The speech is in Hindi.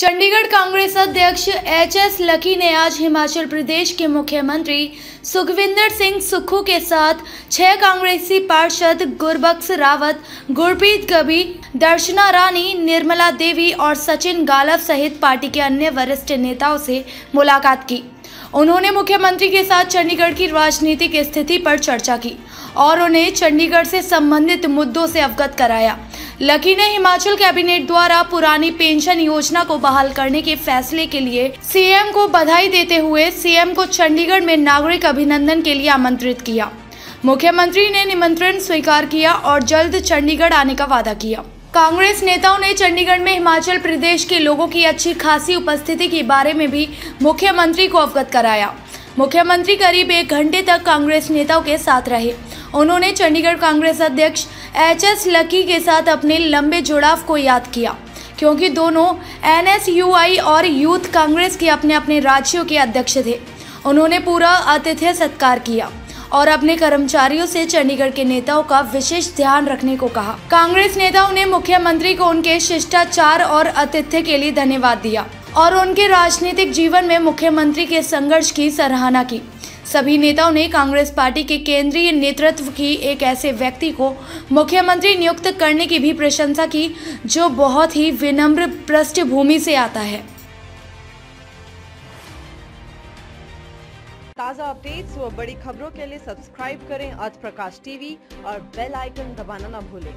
चंडीगढ़ कांग्रेस अध्यक्ष एच एस लकी ने आज हिमाचल प्रदेश के मुख्यमंत्री सुखविंदर सिंह सुक्खू के साथ छह कांग्रेसी पार्षद गुरबख्श रावत, गुरप्रीत कबी दर्शना रानी, निर्मला देवी और सचिन गालव सहित पार्टी के अन्य वरिष्ठ नेताओं से मुलाकात की। उन्होंने मुख्यमंत्री के साथ चंडीगढ़ की राजनीतिक स्थिति पर चर्चा की और उन्हें चंडीगढ़ से संबंधित मुद्दों से अवगत कराया। लकी ने हिमाचल कैबिनेट द्वारा पुरानी पेंशन योजना को बहाल करने के फैसले के लिए सीएम को बधाई देते हुए सीएम को चंडीगढ़ में नागरिक अभिनंदन के लिए आमंत्रित किया। मुख्यमंत्री ने निमंत्रण स्वीकार किया और जल्द चंडीगढ़ आने का वादा किया। कांग्रेस नेताओं ने चंडीगढ़ में हिमाचल प्रदेश के लोगों की अच्छी खासी उपस्थिति के बारे में भी मुख्यमंत्री को अवगत कराया। मुख्यमंत्री करीब एक घंटे तक कांग्रेस नेताओं के साथ रहे। उन्होंने चंडीगढ़ कांग्रेस अध्यक्ष एच एस लकी के साथ अपने लंबे जुड़ाव को याद किया, क्योंकि दोनों एन एस यू आई और यूथ कांग्रेस के अपने अपने राज्यों के अध्यक्ष थे। उन्होंने पूरा आतिथ्य सत्कार किया और अपने कर्मचारियों से चंडीगढ़ के नेताओं का विशेष ध्यान रखने को कहा। कांग्रेस नेताओं ने मुख्यमंत्री को उनके शिष्टाचार और आतिथ्य के लिए धन्यवाद दिया। और उनके राजनीतिक जीवन में मुख्यमंत्री के संघर्ष की सराहना की। सभी नेताओं ने कांग्रेस पार्टी के केंद्रीय नेतृत्व की एक ऐसे व्यक्ति को मुख्यमंत्री नियुक्त करने की भी प्रशंसा की, जो बहुत ही विनम्र पृष्ठभूमि से आता है। ताज़ा अपडेट्स व बड़ी खबरों के लिए सब्सक्राइब करें आज प्रकाश टीवी और बेल आइकन दबाना न भूलें।